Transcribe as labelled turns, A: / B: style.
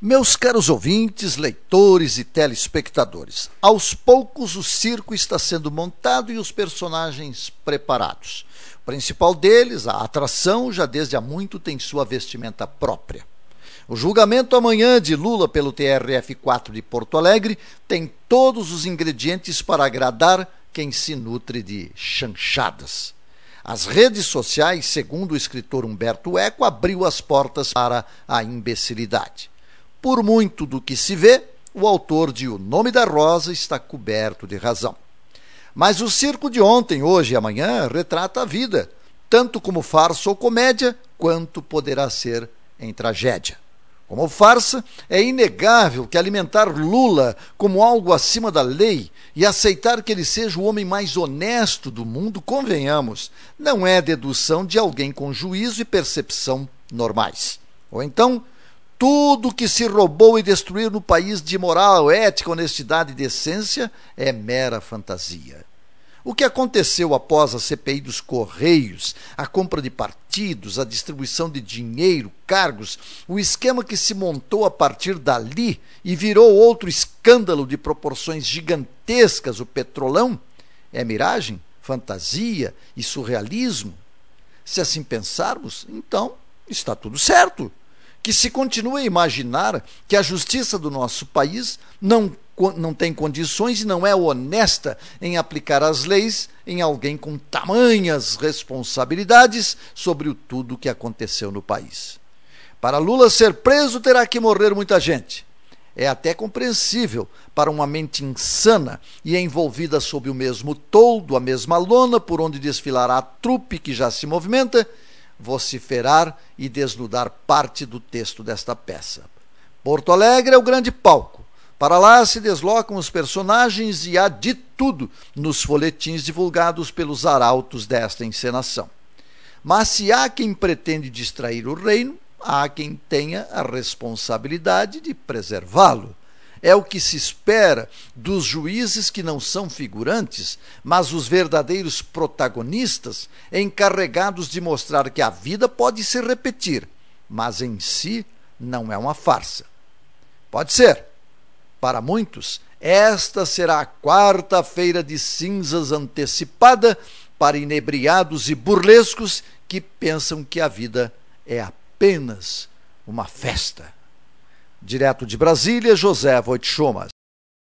A: Meus caros ouvintes, leitores e telespectadores, aos poucos o circo está sendo montado e os personagens preparados. O principal deles, a atração, já desde há muito tem sua vestimenta própria. O julgamento amanhã de Lula pelo TRF4 de Porto Alegre tem todos os ingredientes para agradar quem se nutre de chanchadas. As redes sociais, segundo o escritor Humberto Eco, abriu as portas para a imbecilidade. Por muito do que se vê, o autor de O Nome da Rosa está coberto de razão. Mas o circo de ontem, hoje e amanhã retrata a vida, tanto como farsa ou comédia, quanto poderá ser em tragédia. Como farsa, é inegável que alimentar Lula como algo acima da lei e aceitar que ele seja o homem mais honesto do mundo, convenhamos, não é dedução de alguém com juízo e percepção normais. Ou então, tudo que se roubou e destruiu no país de moral, ética, honestidade e decência é mera fantasia. O que aconteceu após a CPI dos Correios, a compra de partidos, a distribuição de dinheiro, cargos, o esquema que se montou a partir dali e virou outro escândalo de proporções gigantescas, o petrolão, é miragem, fantasia e surrealismo? Se assim pensarmos, então está tudo certo que se continue a imaginar que a justiça do nosso país não, não tem condições e não é honesta em aplicar as leis em alguém com tamanhas responsabilidades sobre o tudo que aconteceu no país. Para Lula ser preso, terá que morrer muita gente. É até compreensível para uma mente insana e envolvida sob o mesmo toldo, a mesma lona por onde desfilará a trupe que já se movimenta vociferar e desnudar parte do texto desta peça. Porto Alegre é o grande palco. Para lá se deslocam os personagens e há de tudo nos folhetins divulgados pelos arautos desta encenação. Mas se há quem pretende distrair o reino, há quem tenha a responsabilidade de preservá-lo. É o que se espera dos juízes que não são figurantes, mas os verdadeiros protagonistas, encarregados de mostrar que a vida pode se repetir, mas em si não é uma farsa. Pode ser. Para muitos, esta será a quarta-feira de cinzas antecipada para inebriados e burlescos que pensam que a vida é apenas uma festa. Direto de Brasília, José Voitchomas.